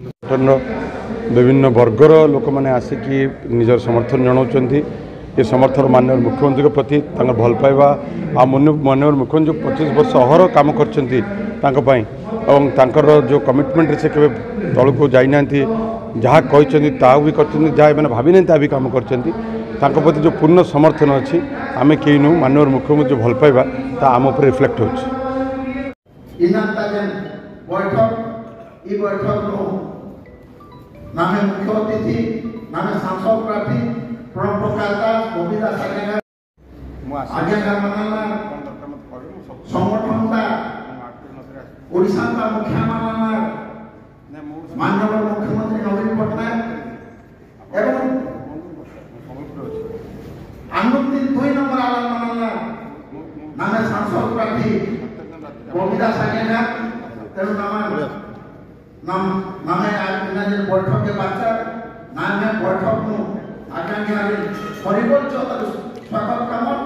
ସଂଗଠନର ବିଭିନ୍ନ ବର୍ଗର ଲୋକମାନେ ଆସିକି ନିଜର ସମର୍ଥନ ଜଣାଉଛନ୍ତି। ଏ ସମର୍ଥନ ମାନ୍ୟବର ମୁଖ୍ୟମନ୍ତ୍ରୀଙ୍କ ପ୍ରତି ତାଙ୍କର ଭଲ ପାଇବା ଆଉ ମାନ୍ୟ- ମାନ୍ୟବର ମୁଖ୍ୟମନ୍ତ୍ରୀ ଯେଉଁ ପଚିଶ ବର୍ଷ ଅହର କାମ କରିଛନ୍ତି ତାଙ୍କ ପାଇଁ। ଏବଂ ତାଙ୍କର ଯେଉଁ କମିଟମେଣ୍ଟରେ ସେ କେବେ ତଳକୁ ଯାଇନାହାନ୍ତି ଯାହା କହିଛନ୍ତି ତାହା ବି କରିଛନ୍ତି ଯାହା ଏମାନେ ଭାବିନାହାନ୍ତି ତାହା ବି କାମ କରିଛନ୍ତି। ତାଙ୍କ ପ୍ରତି ଯେଉଁ ପୂର୍ଣ୍ଣ ସମର୍ଥନ ଅଛି ଆମେ କେହି ନୁହଁ ମାନ୍ୟବର ମୁଖ୍ୟମନ୍ତ୍ରୀ ଯେଉଁ ଭଲ ପାଇବା ତାହା ଆମ ଉପରେ ରିଫ୍ଲେକ୍ଟ ହେଉଛି। এই বৈঠকনো নামে মুখ্য অতিথি নামে সাংসদ প্রার্থী প্রণব প্রকাশ দাস ববিতা সাগেগা আজ্ঞা মানানা সংগঠনটা ওড়িশাটা মুখ্য মানানা মাননীয় মুখ্যমন্ত্রী নবীন পট্টনায়ক এবং আনন্দিত দুই নম্বর আলাপ মানানা নামে সাংসদ প্রার্থী ববিতা সাগেগা তেଣୁ নামে বৈঠকে বাচ্চা নামে বৈঠক আগামী আগে তার স্বাগত কামন?